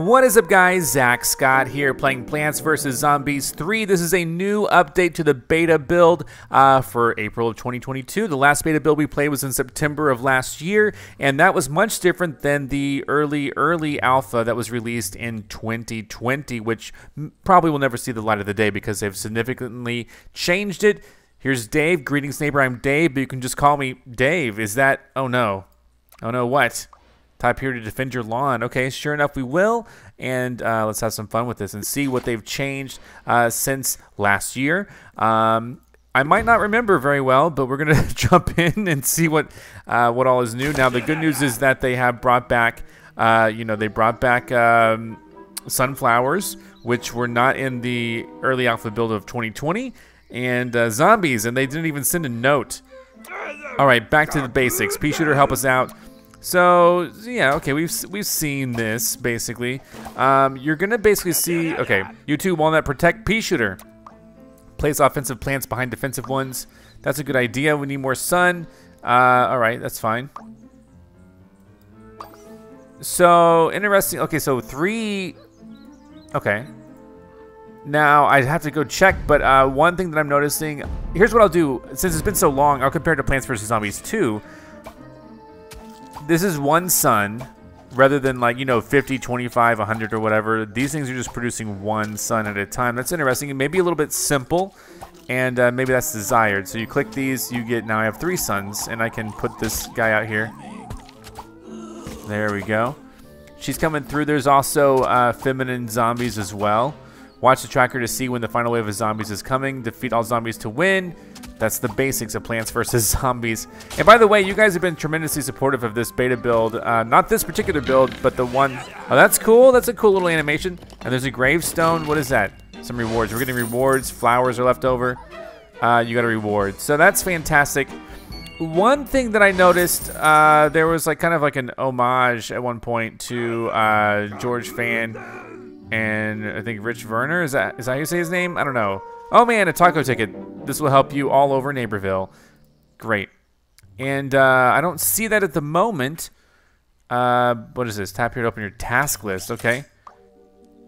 What is up guys, Zack Scott here playing Plants vs. Zombies 3. This is a new update to the beta build uh, for April of 2022. The last beta build we played was in September of last year, and that was much different than the early, early alpha that was released in 2020, which probably will never see the light of the day because they've significantly changed it. Here's Dave. Greetings, neighbor. I'm Dave, but you can just call me Dave. Is that... Oh, no. Oh, no, what? Type here to defend your lawn. Okay, sure enough, we will. And uh, let's have some fun with this and see what they've changed uh, since last year. Um, I might not remember very well, but we're gonna jump in and see what uh, what all is new. Now, the good news is that they have brought back, uh, you know, they brought back um, sunflowers, which were not in the early alpha build of 2020, and uh, zombies, and they didn't even send a note. All right, back to the basics. Pea shooter, help us out. So yeah, okay, we've we've seen this basically. Um, you're gonna basically see okay, you two walnut protect pea shooter. Place offensive plants behind defensive ones. That's a good idea. We need more sun. Uh, all right, that's fine. So interesting. Okay, so three. Okay. Now I have to go check, but uh, one thing that I'm noticing. Here's what I'll do. Since it's been so long, I'll compare to Plants vs Zombies 2 this is one sun rather than like, you know, 50, 25, 100 or whatever. These things are just producing one sun at a time. That's interesting. It may be a little bit simple and uh, maybe that's desired. So you click these, you get, now I have three suns and I can put this guy out here. There we go. She's coming through. There's also uh, feminine zombies as well. Watch the tracker to see when the final wave of zombies is coming. Defeat all zombies to win. That's the basics of Plants vs. Zombies. And by the way, you guys have been tremendously supportive of this beta build. Uh, not this particular build, but the one... Oh, that's cool. That's a cool little animation. And there's a gravestone. What is that? Some rewards. We're getting rewards. Flowers are left over. Uh, you got a reward. So that's fantastic. One thing that I noticed, uh, there was like kind of like an homage at one point to uh, George Fan and I think Rich Werner. Is that is that how you say his name? I don't know. Oh man, a taco ticket. This will help you all over Neighborville. Great. And uh, I don't see that at the moment. Uh, what is this? Tap here to open your task list. Okay.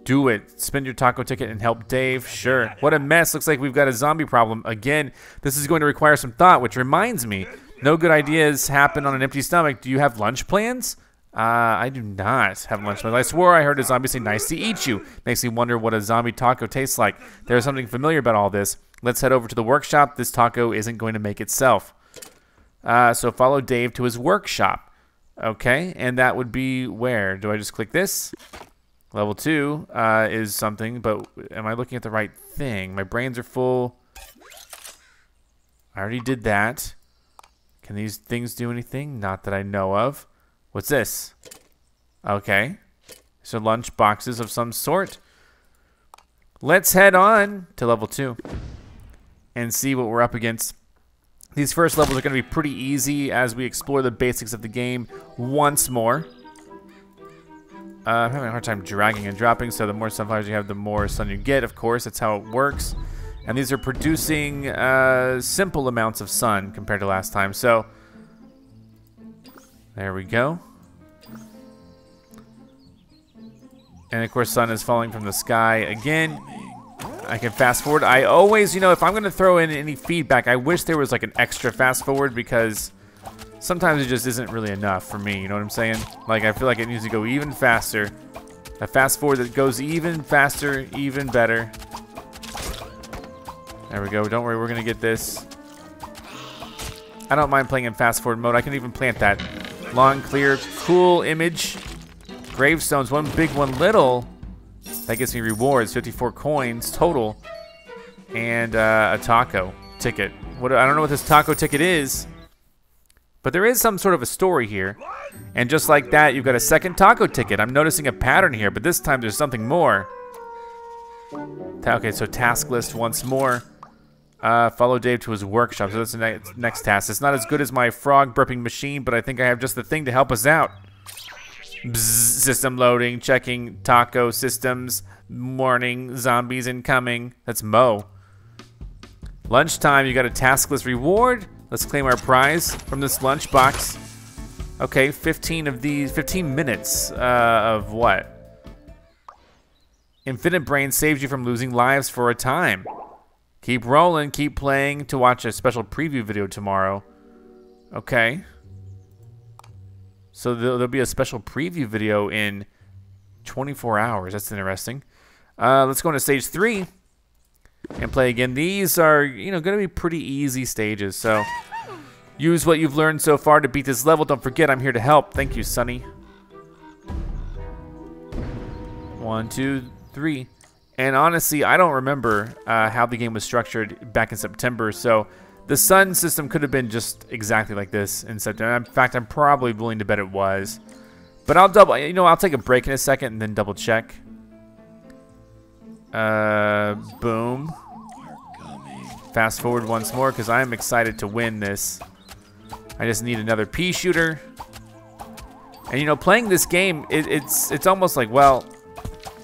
Do it. Spend your taco ticket and help Dave. Sure. What a mess. Looks like we've got a zombie problem. Again, this is going to require some thought, which reminds me, no good ideas happen on an empty stomach. Do you have lunch plans? Uh, I do not have lunch but I swore I heard a zombie say nice to eat you. Makes me wonder what a zombie taco tastes like. There's something familiar about all this. Let's head over to the workshop. This taco isn't going to make itself. Uh, so follow Dave to his workshop. Okay, and that would be where? Do I just click this? Level 2 uh, is something, but am I looking at the right thing? My brains are full. I already did that. Can these things do anything? Not that I know of. What's this? Okay. So lunch boxes of some sort. Let's head on to level two and see what we're up against. These first levels are going to be pretty easy as we explore the basics of the game once more. Uh, I'm having a hard time dragging and dropping, so the more sunflowers you have, the more sun you get, of course. That's how it works. And these are producing uh, simple amounts of sun compared to last time. So there we go. And of course, sun is falling from the sky again. I can fast forward. I always, you know, if I'm going to throw in any feedback, I wish there was like an extra fast forward because sometimes it just isn't really enough for me. You know what I'm saying? Like, I feel like it needs to go even faster. A fast forward that goes even faster, even better. There we go. Don't worry, we're going to get this. I don't mind playing in fast forward mode. I can even plant that. Long, clear, cool image. Gravestones, one big, one little. That gets me rewards, 54 coins total. And uh, a taco ticket. What I don't know what this taco ticket is. But there is some sort of a story here. And just like that, you've got a second taco ticket. I'm noticing a pattern here, but this time there's something more. Okay, so task list once more. Uh, follow Dave to his workshop. So that's the next, next task. It's not as good as my frog burping machine, but I think I have just the thing to help us out. Bzz, system loading, checking taco systems, morning, zombies incoming. That's Mo. Lunchtime, you got a taskless reward. Let's claim our prize from this lunchbox. Okay, 15 of these, 15 minutes uh, of what? Infinite Brain saves you from losing lives for a time. Keep rolling, keep playing to watch a special preview video tomorrow. Okay. So there'll, be a special preview video in 24 hours. That's interesting. Uh, let's go into stage three and play again. These are, you know, going to be pretty easy stages. So use what you've learned so far to beat this level. Don't forget, I'm here to help. Thank you, Sunny. One, two, three. And honestly, I don't remember uh, how the game was structured back in September. So the sun system could have been just exactly like this in September. In fact, I'm probably willing to bet it was. But I'll double, you know, I'll take a break in a second and then double check. Uh, boom. Fast forward once more because I'm excited to win this. I just need another pea shooter. And you know, playing this game, it, it's it's almost like, well,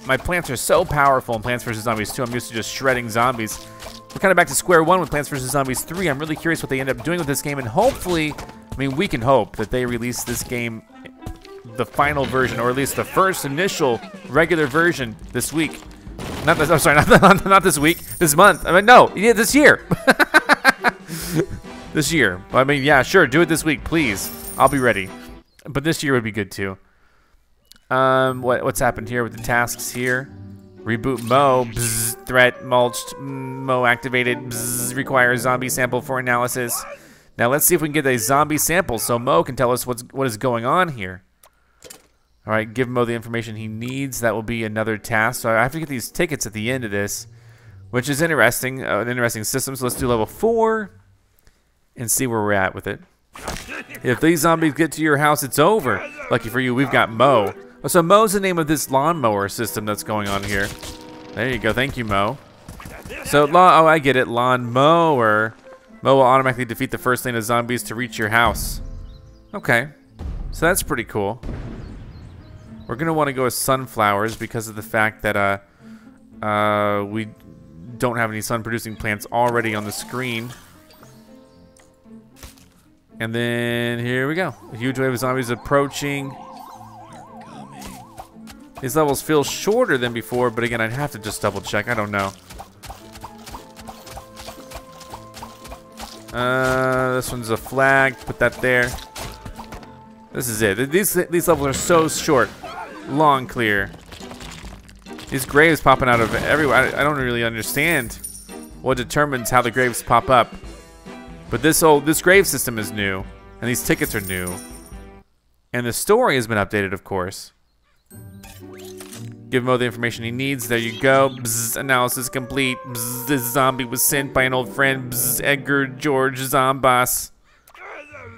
my plants are so powerful in Plants vs. Zombies 2, I'm used to just shredding zombies. We're kind of back to square one with Plants vs. Zombies 3. I'm really curious what they end up doing with this game, and hopefully, I mean, we can hope that they release this game, the final version, or at least the first initial regular version this week. Not this, I'm sorry, not, not, not this week, this month. I mean, no, yeah, this year. this year. I mean, yeah, sure, do it this week, please. I'll be ready. But this year would be good too. Um, what what's happened here with the tasks here? Reboot Mo. Bzz, threat mulched. Mo activated. Bzz, requires zombie sample for analysis. Now let's see if we can get a zombie sample so Mo can tell us what's what is going on here. All right, give Mo the information he needs. That will be another task. So I have to get these tickets at the end of this, which is interesting. Uh, an interesting system. So let's do level four and see where we're at with it. If these zombies get to your house, it's over. Lucky for you, we've got Mo. Oh, so Mo's the name of this lawnmower system that's going on here. There you go. Thank you, Mo. So, lawn, oh, I get it. Lawnmower. Mo will automatically defeat the first lane of zombies to reach your house. Okay. So that's pretty cool. We're going to want to go with sunflowers because of the fact that uh, uh, we don't have any sun-producing plants already on the screen. And then here we go. A huge wave of zombies approaching. These levels feel shorter than before, but again, I'd have to just double check. I don't know. Uh, this one's a flag. Put that there. This is it. These these levels are so short long clear. These graves popping out of everywhere. I, I don't really understand what determines how the graves pop up. But this old this grave system is new, and these tickets are new. And the story has been updated, of course. Give him all the information he needs. There you go. Bzz, analysis complete. Bzz, this zombie was sent by an old friend, Bzz, Edgar George Zomboss.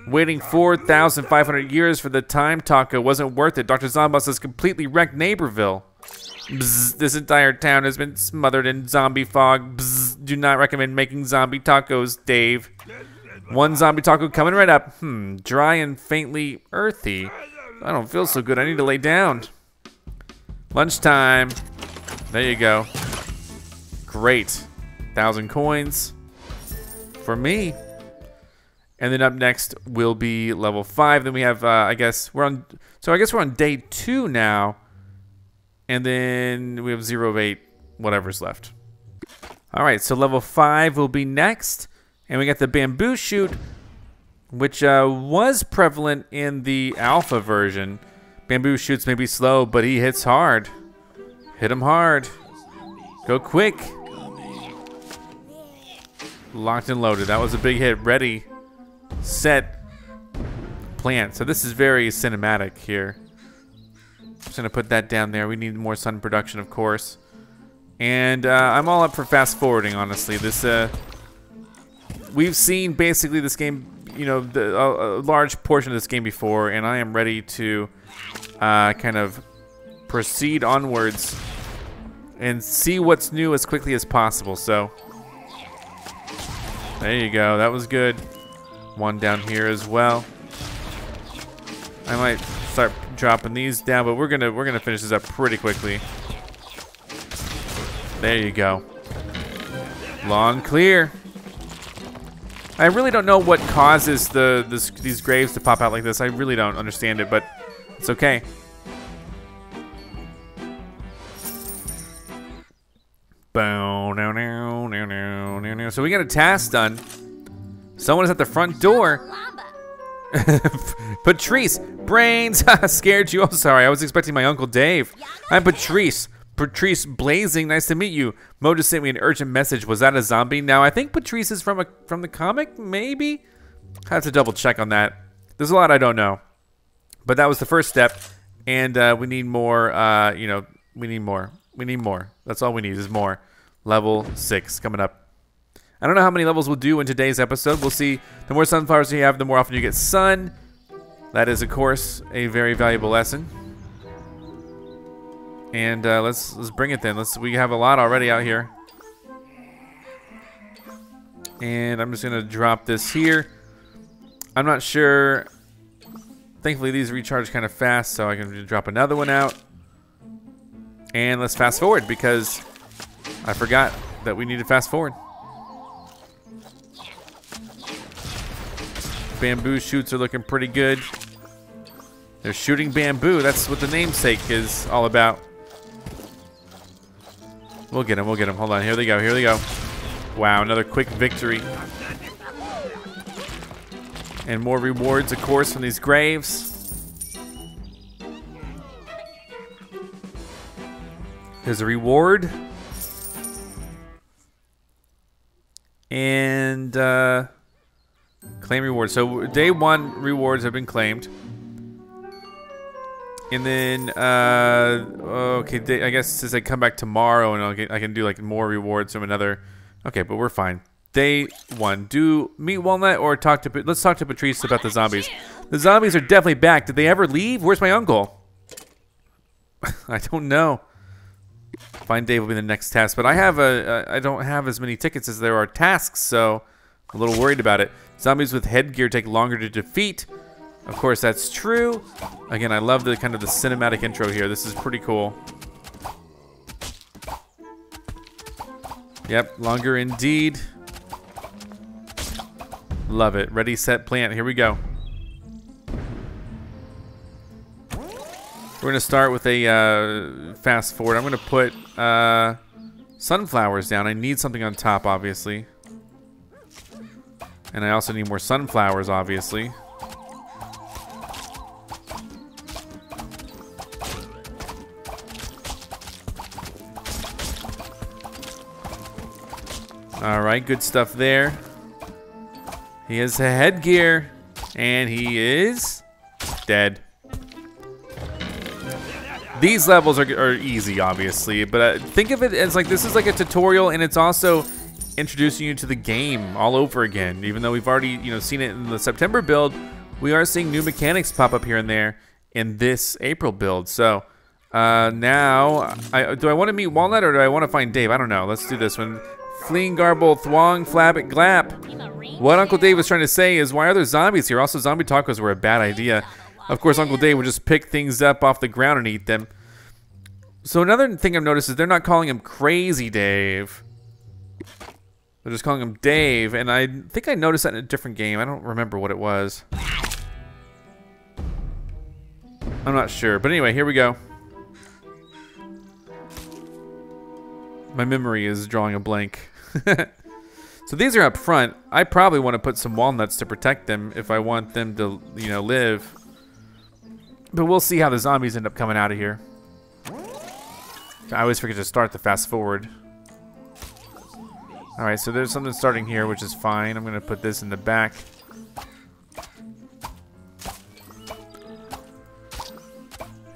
Waiting 4,500 years for the time taco wasn't worth it. Dr. Zomboss has completely wrecked Neighborville. Bzz, this entire town has been smothered in zombie fog. Bzz, do not recommend making zombie tacos, Dave. One zombie taco coming right up. Hmm, dry and faintly earthy. I don't feel so good. I need to lay down. Lunchtime. There you go. Great. Thousand coins for me. And then up next will be level five. Then we have, uh, I guess, we're on, so I guess we're on day two now. And then we have zero of eight, whatever's left. All right, so level five will be next. And we got the bamboo shoot, which uh, was prevalent in the alpha version. Bamboo shoots may be slow, but he hits hard. Hit him hard. Go quick. Locked and loaded. That was a big hit. Ready set plant. So this is very cinematic here. Just gonna put that down there. We need more sun production, of course. And uh, I'm all up for fast forwarding, honestly. This, uh, we've seen basically this game, you know, the, a, a, large portion of this game before, and I am ready to uh, kind of proceed onwards and see what's new as quickly as possible. So, there you go. That was good. One down here as well. I might start dropping these down, but we're gonna we're gonna finish this up pretty quickly. There you go. Long clear. I really don't know what causes the this, these graves to pop out like this. I really don't understand it, but it's okay. So we got a task done. Someone is at the front door. Patrice, brains, scared you. I'm oh, sorry, I was expecting my Uncle Dave. I'm Patrice. Patrice Blazing, nice to meet you. Mo just sent me an urgent message. Was that a zombie? Now, I think Patrice is from a from the comic, maybe? I have to double check on that. There's a lot I don't know. But that was the first step, and uh, we need more, uh, you know, we need more. We need more. That's all we need is more. Level 6 coming up. I don't know how many levels we'll do in today's episode. We'll see. The more sunflowers you have, the more often you get sun. That is, of course, a very valuable lesson. And uh, let's let's bring it then. Let's we have a lot already out here. And I'm just gonna drop this here. I'm not sure. Thankfully, these recharge kind of fast, so I can drop another one out. And let's fast forward because I forgot that we need to fast forward. Bamboo shoots are looking pretty good. They're shooting bamboo. That's what the namesake is all about. We'll get him. We'll get him. Hold on. Here they go. Here they go. Wow, another quick victory. And more rewards, of course, from these graves. There's a reward. And uh, claim reward. So day one rewards have been claimed. And then, uh, okay, day, I guess since I come back tomorrow and I'll get, I can do like more rewards from another. Okay, but we're fine. Day one, do meet Walnut or talk to, let's talk to Patrice about the zombies. The zombies are definitely back. Did they ever leave? Where's my uncle? I don't know. Find Dave will be the next task, but I have a, I don't have as many tickets as there are tasks, so I'm a little worried about it. Zombies with headgear take longer to defeat. Of course, that's true. Again, I love the kind of the cinematic intro here. This is pretty cool. Yep, longer indeed. Love it. Ready, set, plant. Here we go. We're going to start with a uh, fast forward. I'm going to put uh, sunflowers down. I need something on top, obviously. And I also need more sunflowers, obviously. All right, good stuff there. He has a headgear, and he is dead. These levels are, are easy, obviously, but uh, think of it as like this is like a tutorial, and it's also introducing you to the game all over again. Even though we've already you know seen it in the September build, we are seeing new mechanics pop up here and there in this April build. So uh, now, I, do I want to meet Walnut or do I want to find Dave? I don't know. Let's do this one. Fleeing Garble, Thwong, Flabbit, Glap. What Uncle Dave was trying to say is, why are there zombies here? Also, zombie tacos were a bad idea. Of course, Uncle Dave would just pick things up off the ground and eat them. So another thing I've noticed is they're not calling him Crazy Dave. They're just calling him Dave, and I think I noticed that in a different game. I don't remember what it was. I'm not sure. But anyway, here we go. My memory is drawing a blank. so these are up front. I probably want to put some walnuts to protect them if I want them to, you know, live. But we'll see how the zombies end up coming out of here. I always forget to start the fast forward. Alright, so there's something starting here, which is fine. I'm going to put this in the back.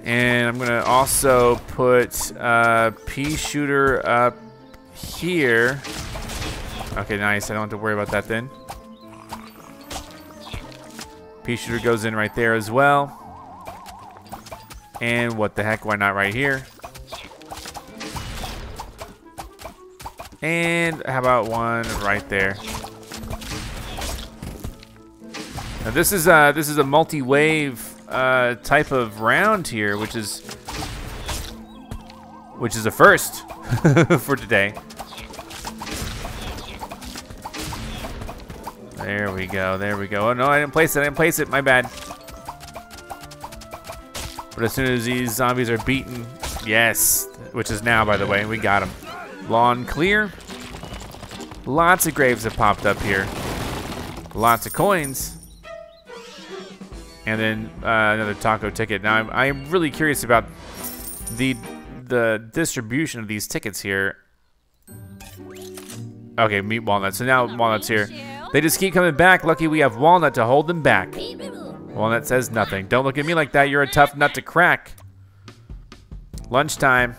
And I'm to also put uh, pea shooter up here. Okay, nice. I don't have to worry about that then. Pea shooter goes in right there as well. And what the heck, why not right here? And how about one right there? Now this is uh this is a multi-wave uh, type of round here, which is which is a first for today. There we go, there we go. Oh no, I didn't place it, I didn't place it, my bad. But as soon as these zombies are beaten, yes, which is now by the way, we got them. Lawn clear. Lots of graves have popped up here. Lots of coins. And then uh, another taco ticket. Now, I'm, I'm really curious about the the distribution of these tickets here. Okay, meet Walnut. So now Walnut's here. They just keep coming back. Lucky we have Walnut to hold them back. Walnut says nothing. Don't look at me like that. You're a tough nut to crack. Lunchtime.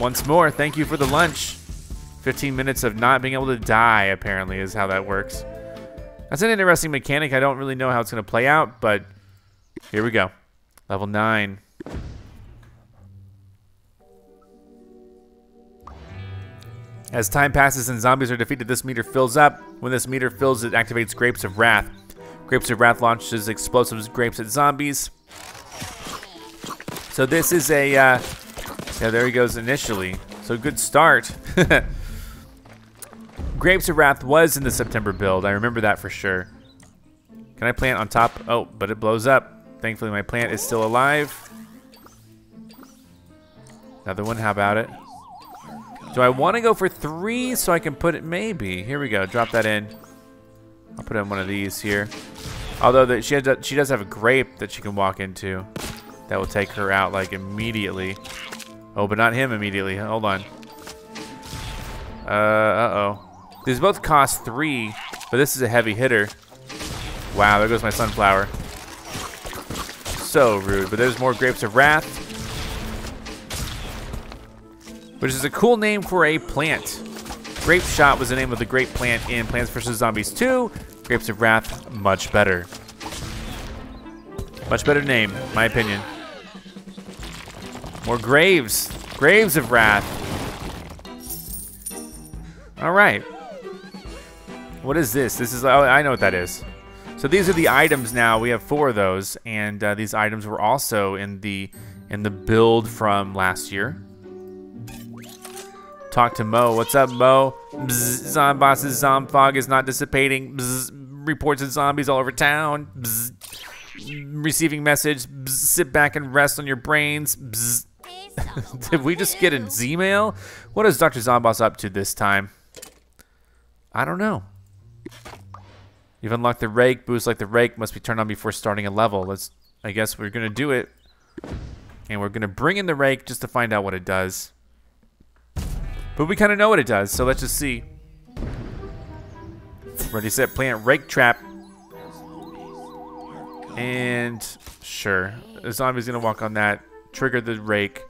Once more, thank you for the lunch. 15 minutes of not being able to die, apparently, is how that works. That's an interesting mechanic. I don't really know how it's going to play out, but here we go. Level 9. As time passes and zombies are defeated, this meter fills up. When this meter fills, it activates Grapes of Wrath. Grapes of Wrath launches explosive grapes at zombies. So this is a, uh, yeah, there he goes initially. So good start. Grapes of Wrath was in the September build. I remember that for sure. Can I plant on top? Oh, but it blows up. Thankfully, my plant is still alive. Another one, how about it? Do I want to go for three so I can put it? Maybe. Here we go. Drop that in. I'll put in one of these here. Although that she, has, she does have a grape that she can walk into. That will take her out like immediately. Oh, but not him immediately. Hold on. Uh, uh-oh. These both cost three, but this is a heavy hitter. Wow, there goes my sunflower. So rude, but there's more Grapes of Wrath which is a cool name for a plant. Grape Shot was the name of the grape plant in Plants vs. Zombies 2. Grapes of Wrath, much better. Much better name, my opinion. More graves. Graves of Wrath. All right. What is this? This is, oh, I know what that is. So these are the items now. We have four of those, and uh, these items were also in the in the build from last year. Talk to Mo. What's up, Mo? Bzz, Zomboss's Zomfog is not dissipating. Bzz, reports of zombies all over town. Bzz, receiving message. Bzz, sit back and rest on your brains. Bzz. Did we just get an Z-mail? What is Dr. Zomboss up to this time? I don't know. You've unlocked the rake. Boost like the rake must be turned on before starting a level. Let's. I guess we're gonna do it, and we're gonna bring in the rake just to find out what it does. But we kind of know what it does, so let's just see. Ready, set, plant, rake trap. And sure, the zombie's gonna walk on that, trigger the rake,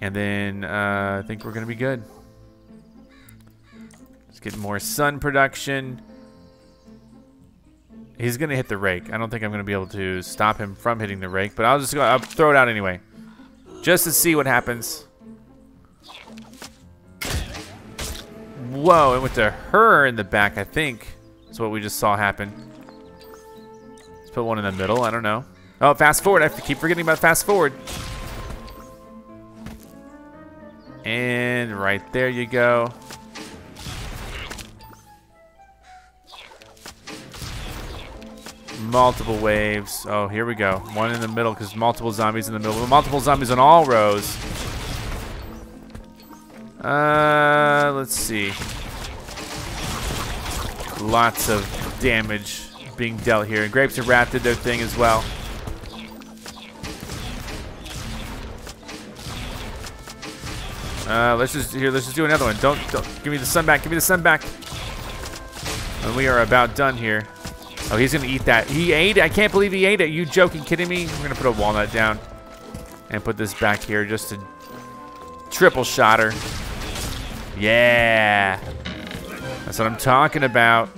and then uh, I think we're gonna be good. Let's get more sun production. He's gonna hit the rake. I don't think I'm gonna be able to stop him from hitting the rake, but I'll just go. I'll throw it out anyway, just to see what happens. Whoa, it went to her in the back, I think. That's what we just saw happen. Let's put one in the middle. I don't know. Oh, fast forward. I have to keep forgetting about fast forward. And right there you go. Multiple waves. Oh, here we go. One in the middle because multiple zombies in the middle. Multiple zombies on all rows. Uh, let's see. Lots of damage being dealt here. And Grapes of Wrath did their thing as well. Uh, let's just here. Let's just do another one. Don't don't give me the sun back. Give me the sun back. And we are about done here. Oh, he's gonna eat that. He ate it. I can't believe he ate it. You joking, kidding me? We're gonna put a walnut down and put this back here just to triple shot her. Yeah. That's what I'm talking about.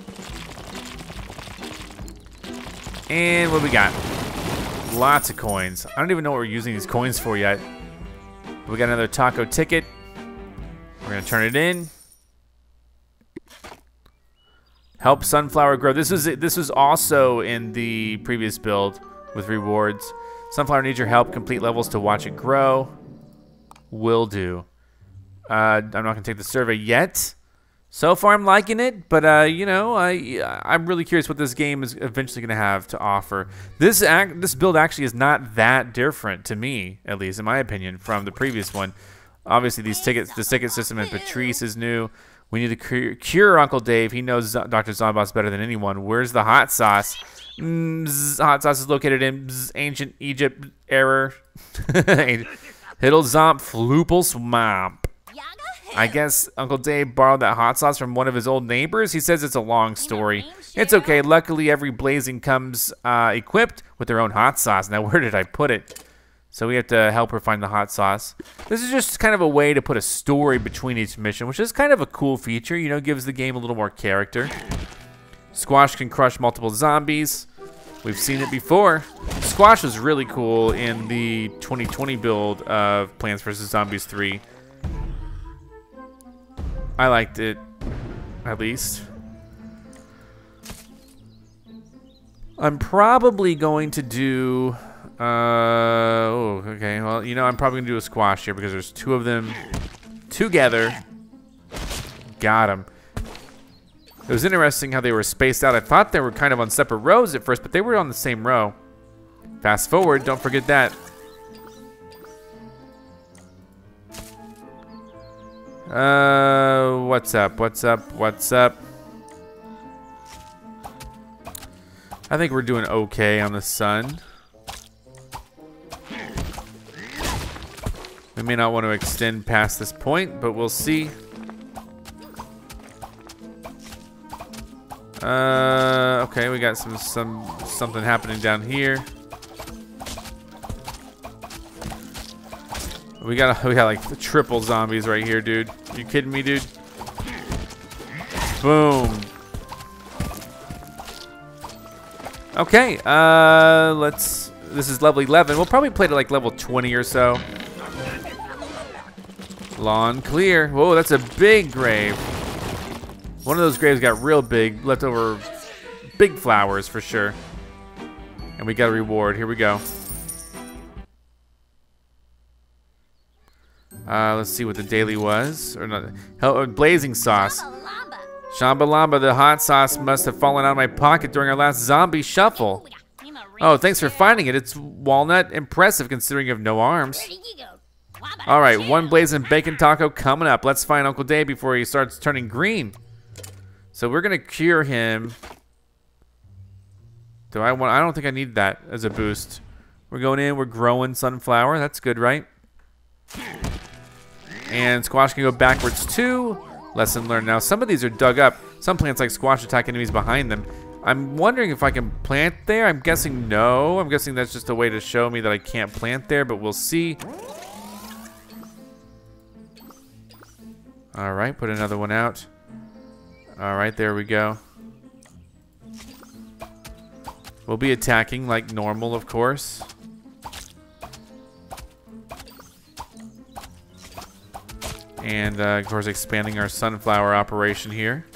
And what we got? Lots of coins. I don't even know what we're using these coins for yet. We got another taco ticket. We're gonna turn it in. Help sunflower grow. This was this was also in the previous build with rewards. Sunflower needs your help. Complete levels to watch it grow. Will do. Uh, I'm not to take the survey yet. So far, I'm liking it, but uh, you know, I I'm really curious what this game is eventually going to have to offer. This act, this build actually is not that different to me, at least in my opinion, from the previous one. Obviously, these tickets, the ticket system in Patrice is new. We need to cure, cure Uncle Dave. He knows Dr. Zomboss better than anyone. Where's the hot sauce? Mm, hot sauce is located in ancient Egypt error. Hiddle Zomp Floople Swamp. I guess Uncle Dave borrowed that hot sauce from one of his old neighbors. He says it's a long story. It's okay. Luckily, every blazing comes uh, equipped with their own hot sauce. Now, where did I put it? So we have to help her find the hot sauce. This is just kind of a way to put a story between each mission, which is kind of a cool feature. You know, gives the game a little more character. Squash can crush multiple zombies. We've seen it before. Squash was really cool in the 2020 build of Plants vs. Zombies 3. I liked it, at least. I'm probably going to do... Uh, oh, okay. Well, you know, I'm probably going to do a squash here because there's two of them together. Got him. It was interesting how they were spaced out. I thought they were kind of on separate rows at first, but they were on the same row. Fast forward, don't forget that. Uh, what's up? What's up? What's up? I think we're doing okay on the sun. We may not want to extend past this point, but we'll see. Uh, okay, we got some some something happening down here. We got we got like triple zombies right here, dude. You kidding me, dude? Boom. Okay, uh, let's. This is level 11. We'll probably play to like level 20 or so. Lawn clear. Whoa, that's a big grave. One of those graves got real big, left over big flowers for sure. And we got a reward. Here we go. Uh, let's see what the daily was. Or not. Hell, uh, blazing sauce. Shamba Lamba, the hot sauce must have fallen out of my pocket during our last zombie shuffle. Oh, thanks for finding it. It's walnut. Impressive considering you have no arms. All right, one blazing bacon taco coming up. Let's find Uncle Dave before he starts turning green. So we're gonna cure him. Do I want? I don't think I need that as a boost. We're going in. We're growing sunflower. That's good, right? And squash can go backwards too. Lesson learned. Now some of these are dug up. Some plants like squash attack enemies behind them. I'm wondering if I can plant there. I'm guessing no. I'm guessing that's just a way to show me that I can't plant there, but we'll see. All right, put another one out. All right, there we go. We'll be attacking like normal, of course. And, uh, of course, expanding our sunflower operation here.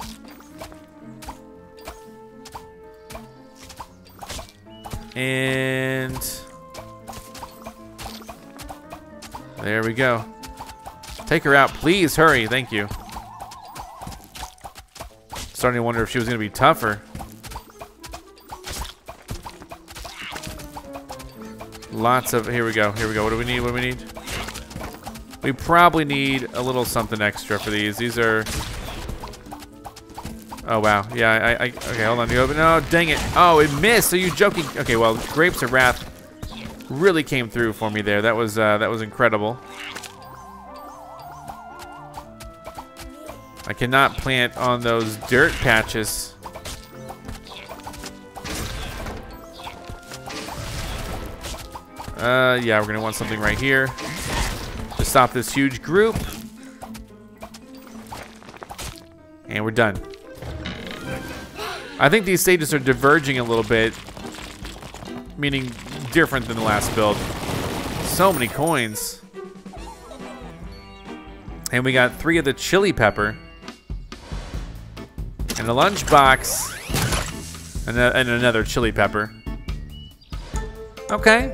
And... There we go. Take her out, please. Hurry. Thank you. Starting to wonder if she was going to be tougher. Lots of... Here we go. Here we go. What do we need? What do we need? We probably need a little something extra for these. These are... Oh, wow. Yeah, I... I okay, hold on. You open, no, dang it. Oh, it missed. Are you joking? Okay, well, Grapes of Wrath really came through for me there. That was, uh, that was incredible. Cannot plant on those dirt patches. Uh, yeah, we're gonna want something right here to stop this huge group. And we're done. I think these stages are diverging a little bit, meaning different than the last build. So many coins. And we got three of the chili pepper. And a lunchbox. And, a, and another chili pepper. Okay.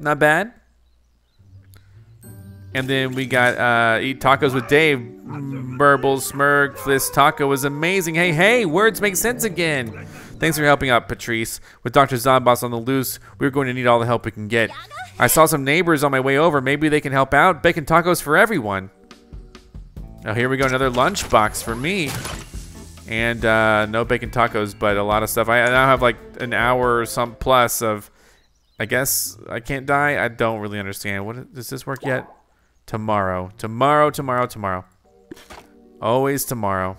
Not bad. And then we got uh, Eat Tacos with Dave. Burbles, Smirk, this taco was amazing. Hey, hey, words make sense again. Thanks for helping out, Patrice. With Dr. Zomboss on the loose, we're going to need all the help we can get. I saw some neighbors on my way over. Maybe they can help out. Bacon tacos for everyone. Now here we go, another lunchbox for me. And uh, no bacon tacos, but a lot of stuff. I now have like an hour or some plus of, I guess I can't die. I don't really understand. What does this work yet? Tomorrow, tomorrow, tomorrow, tomorrow. Always tomorrow.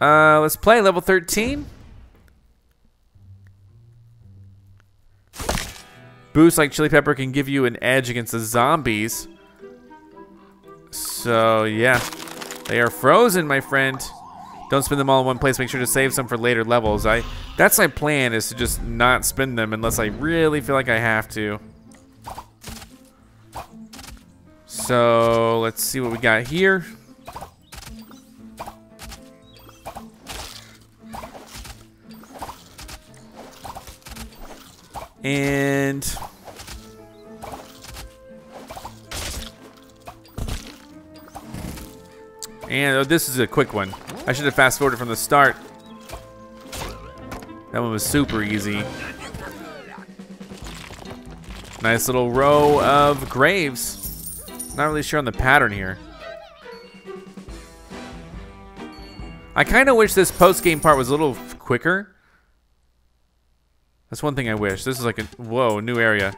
Uh, let's play level 13. Boost like Chili Pepper can give you an edge against the zombies. So, yeah. They are frozen, my friend. Don't spend them all in one place. Make sure to save some for later levels. I That's my plan, is to just not spend them unless I really feel like I have to. So, let's see what we got here. And and oh, this is a quick one. I should have fast forwarded from the start. That one was super easy. Nice little row of graves. Not really sure on the pattern here. I kind of wish this post-game part was a little quicker. That's one thing I wish. This is like a, whoa, new area.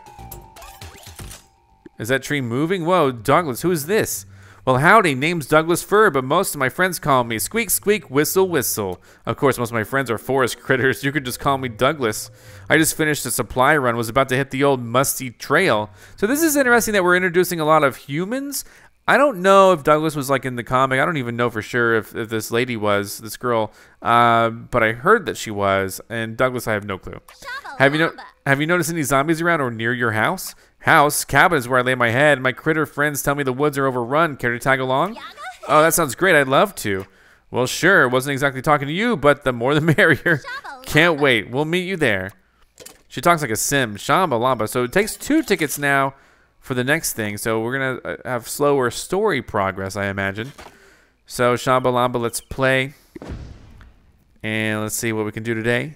Is that tree moving? Whoa, Douglas, who is this? Well, howdy, name's Douglas Fir, but most of my friends call me Squeak Squeak Whistle Whistle. Of course, most of my friends are forest critters. You could just call me Douglas. I just finished a supply run, was about to hit the old musty trail. So this is interesting that we're introducing a lot of humans. I don't know if Douglas was like in the comic. I don't even know for sure if, if this lady was this girl, uh, but I heard that she was. And Douglas, I have no clue. Have you no Have you noticed any zombies around or near your house? House cabin is where I lay my head. My critter friends tell me the woods are overrun. Care to tag along? Oh, that sounds great. I'd love to. Well, sure. Wasn't exactly talking to you, but the more the merrier. Can't wait. We'll meet you there. She talks like a sim. Shamba Lamba. So it takes two tickets now for the next thing. So we're going to uh, have slower story progress, I imagine. So Shamba Lamba, let's play. And let's see what we can do today.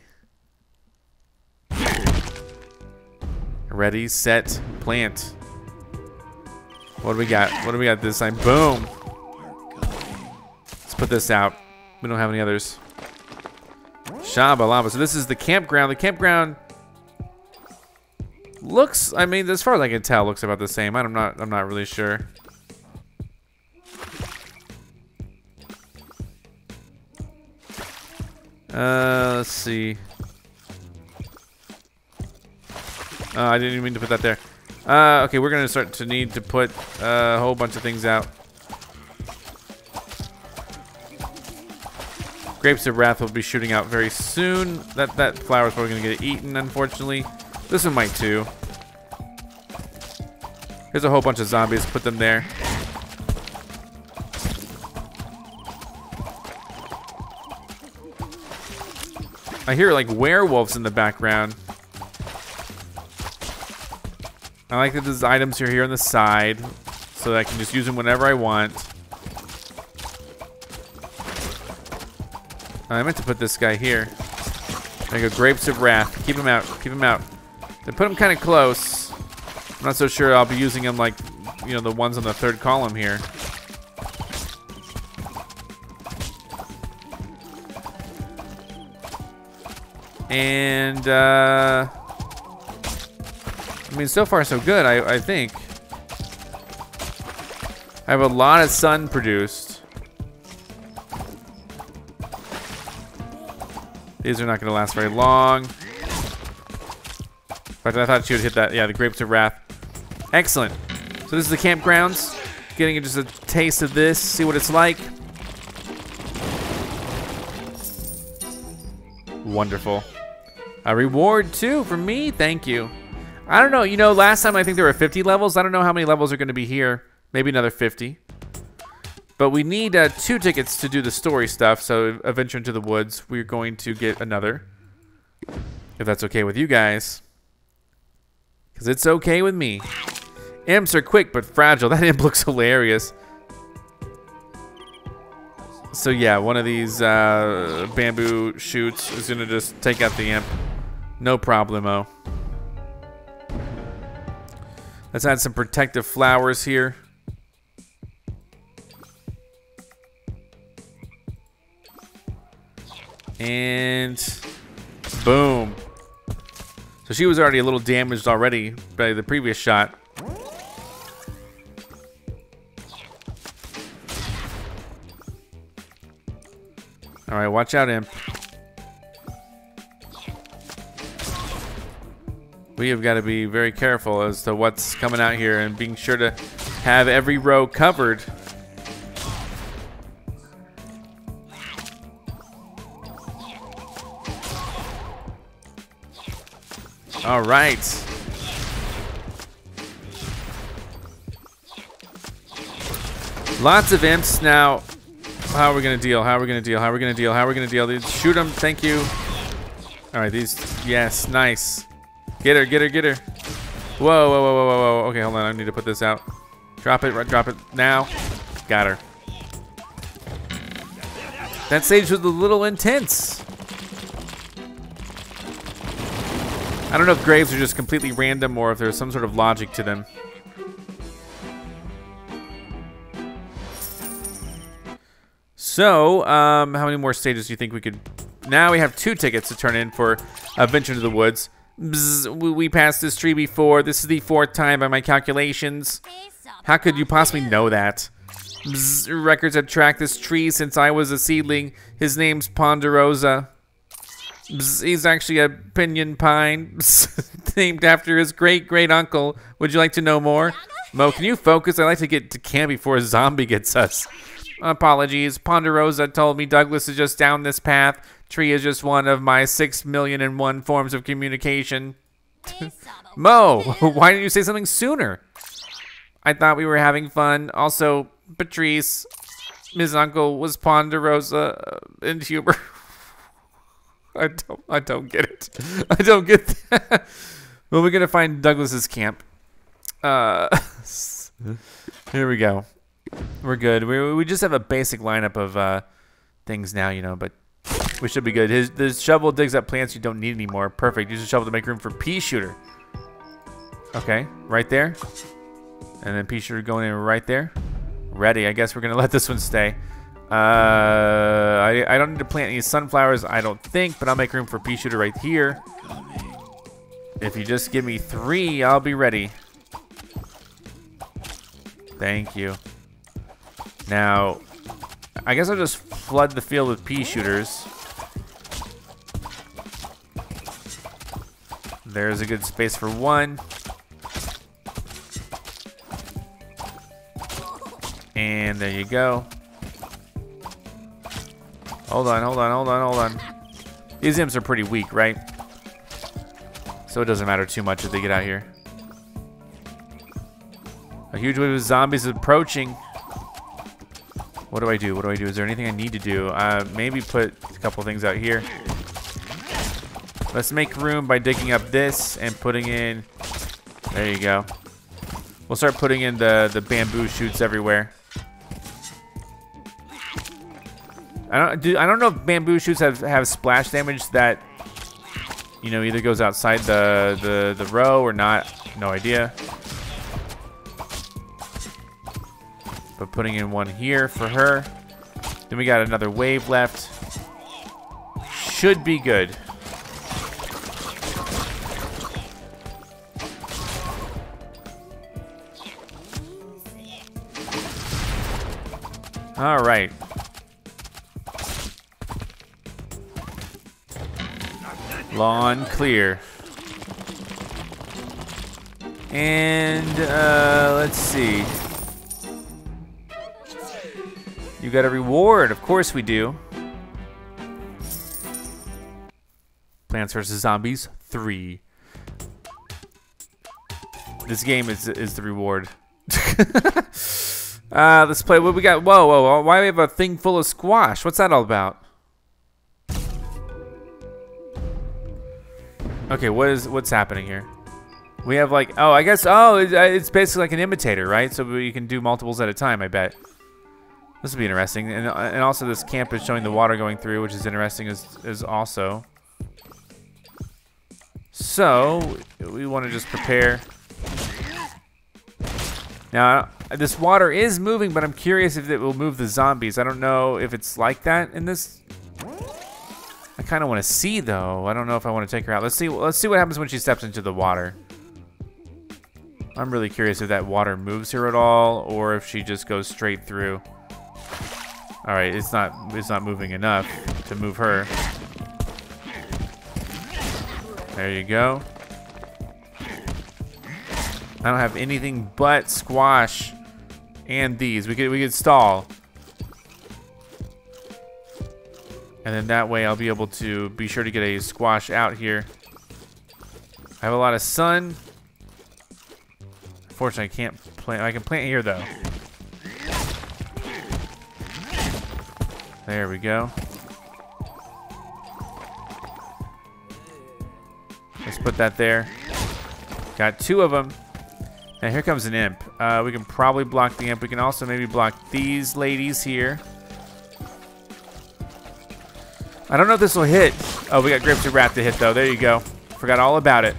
Ready, set, plant. What do we got? What do we got this time? Boom. Let's put this out. We don't have any others. Shamba Lamba. So this is the campground. The campground looks, I mean, as far as I can tell, looks about the same. I'm not, I'm not really sure. Uh, let's see. Uh, I didn't even mean to put that there. Uh, okay, we're gonna start to need to put uh, a whole bunch of things out. Grapes of Wrath will be shooting out very soon. That that flower's probably gonna get eaten, unfortunately. This one might too. Here's a whole bunch of zombies. Put them there. I hear like werewolves in the background. I like that there's items here, here on the side so that I can just use them whenever I want. I meant to put this guy here. You go, Grapes of Wrath. Keep him out, keep him out. They put him kind of close. I'm not so sure I'll be using him like, you know, the ones on the third column here. And, uh... I mean, so far so good, I, I think. I have a lot of sun produced. These are not going to last very long. In fact, I thought she would hit that. Yeah, the Grapes of Wrath. Excellent. So this is the campgrounds. Getting just a taste of this, see what it's like. Wonderful. A reward too for me, thank you. I don't know, you know, last time I think there were 50 levels. I don't know how many levels are gonna be here. Maybe another 50. But we need uh, two tickets to do the story stuff, so Adventure into the Woods, we're going to get another. If that's okay with you guys. Because it's okay with me. Imps are quick but fragile. That imp looks hilarious. So yeah, one of these uh, bamboo shoots is gonna just take out the imp. No problemo. Let's add some protective flowers here. And boom. So she was already a little damaged already by the previous shot. All right, watch out, Imp. We have got to be very careful as to what's coming out here and being sure to have every row covered. All right. Lots of imps now. How are we gonna deal? How are we gonna deal? How are we gonna deal? How are we gonna deal? Shoot them. Thank you. All right, these. Yes, nice. Get her, get her, get her. Whoa, whoa, whoa, whoa, whoa. Okay, hold on. I need to put this out. Drop it, drop it now. Got her. That stage was a little intense. I don't know if graves are just completely random or if there's some sort of logic to them. So, um, how many more stages do you think we could... Now we have two tickets to turn in for Adventure to the Woods. Bzz, we passed this tree before. This is the fourth time by my calculations. How could you possibly know that? Bzz, records have tracked this tree since I was a seedling. His name's Ponderosa. Bzz, he's actually a pinyon pine, named after his great-great-uncle. Would you like to know more? Mo, can you focus? I'd like to get to camp before a zombie gets us. Apologies. Ponderosa told me Douglas is just down this path. Tree is just one of my six million and one forms of communication. Mo, why didn't you say something sooner? I thought we were having fun. Also, Patrice, his uncle was Ponderosa uh, in humor. I don't, I don't get it. I don't get that. well, we're gonna find Douglas's camp. Uh, here we go. We're good. We we just have a basic lineup of uh, things now, you know, but we should be good. His the shovel digs up plants you don't need anymore. Perfect. Use the shovel to make room for pea shooter. Okay, right there. And then pea shooter going in right there. Ready. I guess we're gonna let this one stay. Uh, I, I don't need to plant any sunflowers, I don't think, but I'll make room for pea shooter right here. If you just give me three, I'll be ready. Thank you. Now, I guess I'll just flood the field with pea shooters. There's a good space for one. And there you go. Hold on, hold on, hold on, hold on. These imps are pretty weak, right? So it doesn't matter too much if they get out here. A huge wave of zombies is approaching. What do I do? What do I do? Is there anything I need to do? Uh, maybe put a couple things out here. Let's make room by digging up this and putting in... There you go. We'll start putting in the, the bamboo shoots everywhere. I don't do I don't know if bamboo shoots have, have splash damage that you know either goes outside the, the, the row or not. No idea. But putting in one here for her. Then we got another wave left. Should be good. All right. Lawn clear. And, uh, let's see. You got a reward. Of course we do. Plants vs. Zombies 3. This game is is the reward. Uh, let's play. What we got? Whoa, whoa, whoa! Why do we have a thing full of squash? What's that all about? Okay, what is what's happening here? We have like, oh, I guess, oh, it's, uh, basically like an imitator, right? So you can do multiples at a time, I bet. This will be interesting. And, and also this camp is showing the water going through, which is interesting as, as also. So, we want to just prepare. Now, this water is moving, but I'm curious if it will move the zombies. I don't know if it's like that in this. I kind of want to see, though. I don't know if I want to take her out. Let's see. Let's see what happens when she steps into the water. I'm really curious if that water moves her at all, or if she just goes straight through. All right, it's not. It's not moving enough to move her. There you go. I don't have anything but squash and these. We could we could stall. And then that way I'll be able to be sure to get a squash out here. I have a lot of sun. Unfortunately, I can't plant. I can plant here though. There we go. Let's put that there. Got two of them. Now here comes an imp. Uh, we can probably block the imp. We can also maybe block these ladies here. I don't know if this will hit. Oh, we got Grip to Wrap to hit though. There you go. Forgot all about it.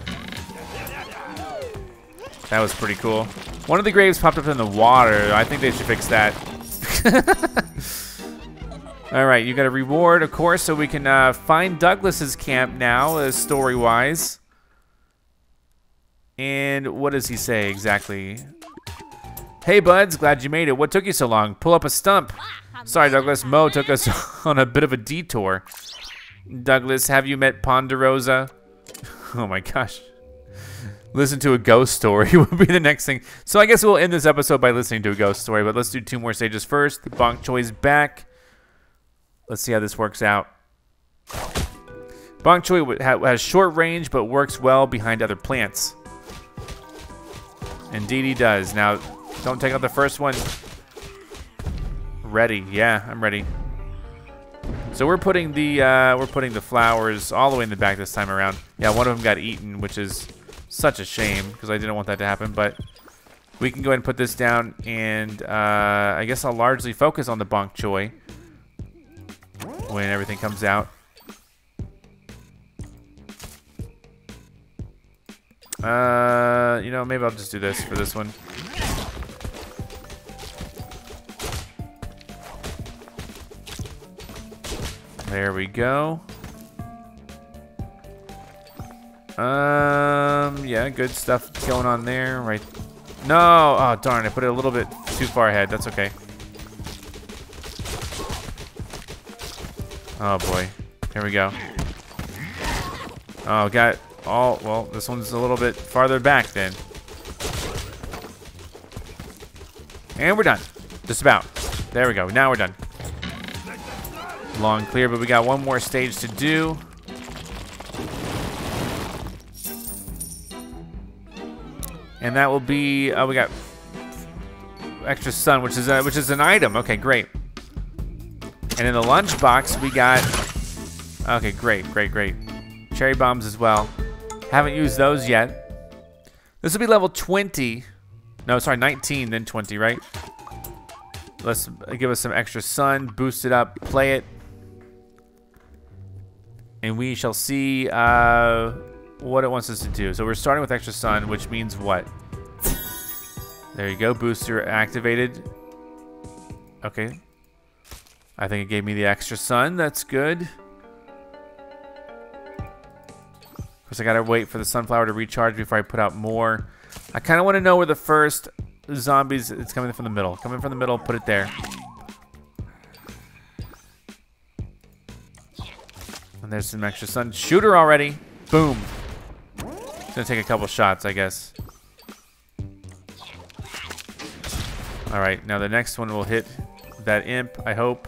That was pretty cool. One of the graves popped up in the water. I think they should fix that. all right, you got a reward, of course, so we can uh, find Douglas's camp now, uh, story-wise. And what does he say exactly? Hey, buds, glad you made it. What took you so long? Pull up a stump. Sorry, Douglas. Mo took us on a bit of a detour. Douglas, have you met Ponderosa? Oh my gosh. Listen to a ghost story would be the next thing. So I guess we'll end this episode by listening to a ghost story, but let's do two more stages first. Bonk Choy's back. Let's see how this works out. Bonk Choy has short range, but works well behind other plants. Indeed he does. Now, don't take out the first one. Ready. Yeah, I'm ready. So we're putting the uh, we're putting the flowers all the way in the back this time around. Yeah, one of them got eaten, which is such a shame because I didn't want that to happen. But we can go ahead and put this down, and uh, I guess I'll largely focus on the Bok Choy when everything comes out. Uh, you know, maybe I'll just do this for this one. There we go. Um, yeah, good stuff going on there. Right. No! Oh, darn, I put it a little bit too far ahead. That's okay. Oh, boy. Here we go. Oh, got Oh, well, this one's a little bit farther back then. And we're done. Just about. There we go. Now we're done. Long clear, but we got one more stage to do. And that will be, oh, we got extra sun, which is a, which is an item. Okay, great. And in the lunchbox, we got, okay, great, great, great. Cherry bombs as well. Haven't used those yet. This will be level 20. No, sorry, 19, then 20, right? Let's give us some extra sun, boost it up, play it. And we shall see uh, what it wants us to do. So we're starting with extra sun, which means what? There you go, booster activated. Okay. I think it gave me the extra sun, that's good. Course, I gotta wait for the sunflower to recharge before I put out more. I kind of want to know where the first zombies... It's coming from the middle. Coming from the middle, put it there. And there's some extra sun. Shooter already. Boom. It's gonna take a couple shots, I guess. Alright, now the next one will hit that imp, I hope.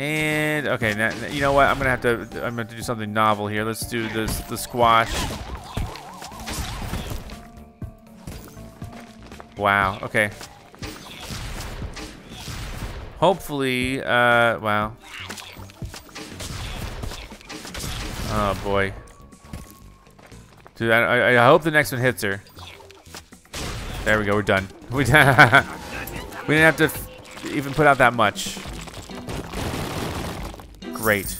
And okay, now, you know what? I'm gonna have to. I'm gonna to do something novel here. Let's do this the squash. Wow. Okay. Hopefully, uh, wow. Oh boy. Dude, I, I, hope the next one hits her. There we go, we're done. We, we didn't have to even put out that much. Great.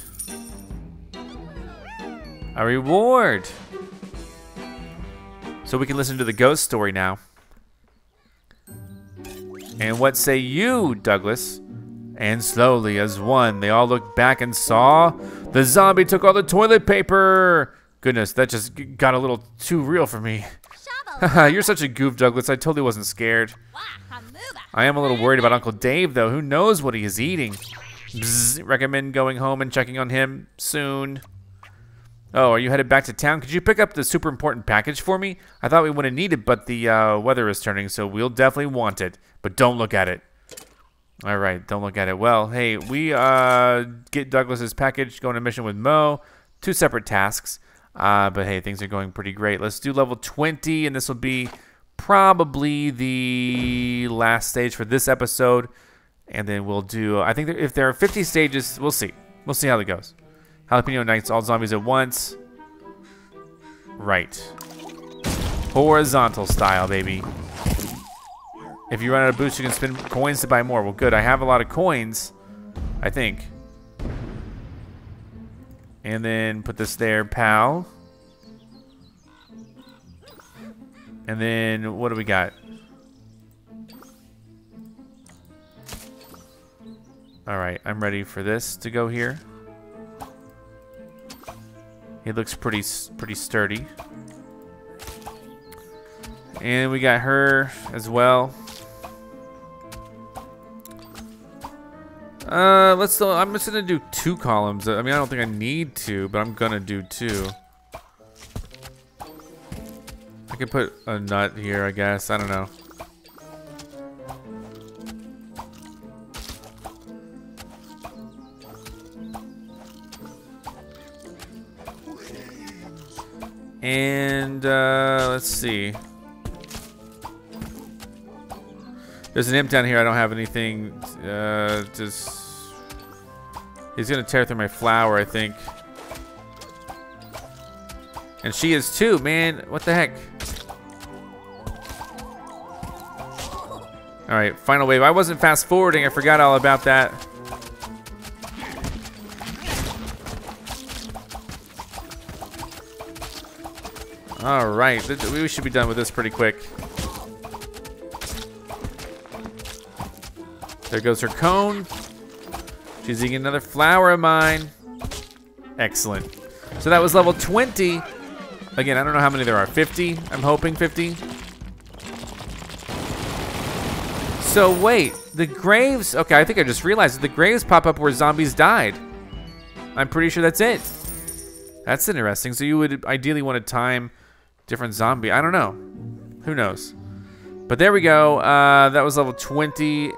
A reward. So we can listen to the ghost story now. And what say you, Douglas? And slowly, as one, they all looked back and saw the zombie took all the toilet paper. Goodness, that just got a little too real for me. You're such a goof, Douglas. I totally wasn't scared. I am a little worried about Uncle Dave, though. Who knows what he is eating? Bzz, recommend going home and checking on him soon. Oh, are you headed back to town? Could you pick up the super important package for me? I thought we wouldn't need it, but the uh, weather is turning, so we'll definitely want it. But don't look at it. All right, don't look at it. Well, hey, we uh, get Douglas's package, go on a mission with Mo. Two separate tasks. Uh, but hey, things are going pretty great. Let's do level 20, and this will be probably the last stage for this episode. And then we'll do, I think if there are 50 stages, we'll see. We'll see how it goes. Jalapeno Knights, all zombies at once. Right. Horizontal style, baby. If you run out of boosts, you can spend coins to buy more. Well, good. I have a lot of coins, I think. And then put this there, pal. And then what do we got? All right, I'm ready for this to go here. He looks pretty pretty sturdy. And we got her as well. Uh, let's. Still, I'm just gonna do two columns. I mean, I don't think I need to, but I'm gonna do two. I could put a nut here, I guess. I don't know. And uh, let's see. There's an imp down here. I don't have anything. Uh, just he's gonna tear through my flower, I think. And she is too, man. What the heck? All right, final wave. I wasn't fast forwarding. I forgot all about that. All right, we should be done with this pretty quick. There goes her cone. She's eating another flower of mine. Excellent. So that was level 20. Again, I don't know how many there are. 50? I'm hoping 50. So wait, the graves, okay, I think I just realized the graves pop up where zombies died. I'm pretty sure that's it. That's interesting. So you would ideally want to time different zombie. I don't know. Who knows? But there we go. Uh, that was level 20.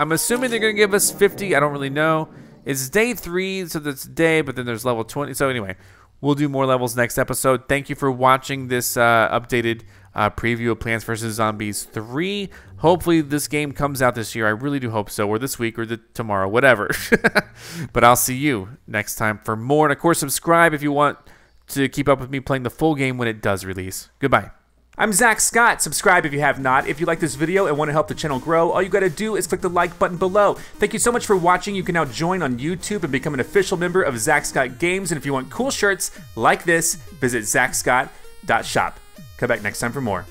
I'm assuming they're going to give us 50. I don't really know. It's day three, so that's day, but then there's level 20. So anyway, we'll do more levels next episode. Thank you for watching this uh, updated uh, preview of Plants vs. Zombies 3. Hopefully this game comes out this year. I really do hope so, or this week, or the, tomorrow, whatever. but I'll see you next time for more. And of course, subscribe if you want to keep up with me playing the full game when it does release. Goodbye. I'm Zack Scott. Subscribe if you have not. If you like this video and want to help the channel grow, all you gotta do is click the like button below. Thank you so much for watching. You can now join on YouTube and become an official member of Zack Scott Games. And if you want cool shirts like this, visit zackscott.shop. Come back next time for more.